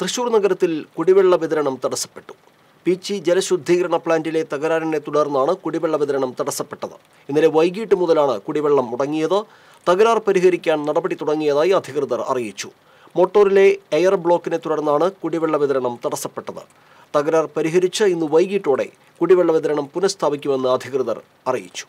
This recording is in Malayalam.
തൃശൂർ നഗരത്തിൽ കുടിവെള്ള വിതരണം തടസ്സപ്പെട്ടു. പീച്ചി ജലശുദ്ധീകരണ പ്ലാന്റിലെ തകരാറിനെ തുടർന്നാണ് കുടിവെള്ള വിതരണം തടസ്സപ്പെട്ടത്. ഇന്നലെ വൈകിട്ട് മുതലാണ് കുടിവെള്ളം മുടങ്ങിയത്. തകരാർ പരിഹരിക്കാൻ നടപടി തുടങ്ങിയതായി അധികൃതർ അറിയിച്ചു. മോട്ടോറിലെ എയർ ബ്ലോക്കിനെ തുടർന്നാണ് കുടിവെള്ള വിതരണം തടസ്സപ്പെട്ടത്. തകരാർ പരിഹരിച്ച് ഇന്ന് വൈകിട്ടോടെ കുടിവെള്ള വിതരണം പുനഃസ്ഥാപിക്കുമെന്ന് അധികൃതർ അറിയിച്ചു.